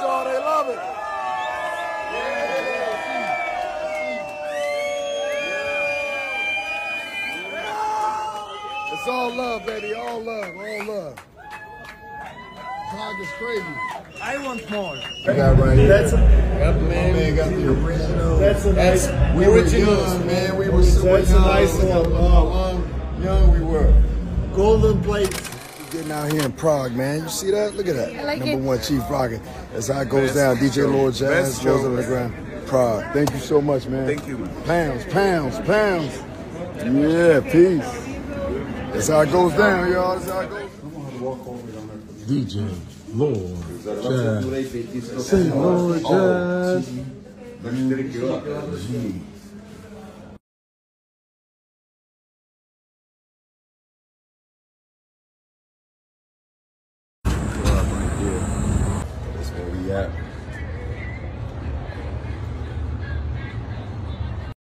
y'all. They love it. It's all love, baby. All love. All love. Cog is crazy. I want more. You got right here. That's a, yep, man. man got the original. That's a nice. We were young, man. We were super young. That's nice one. Young, young we were. Golden plates. Getting out here in Prague, man. You see that? Look at that. I like Number it. one, Chief Rocka. That's how it goes down. DJ show. Lord Jazz, Best show. On the ground. Prague. Thank you so much, man. Thank you, man. Pounds, pounds, pounds. Yeah, peace. That's how it goes down, y'all. That's how it goes. DJ Lord Jazz. Say Lord Jazz. That's where we at.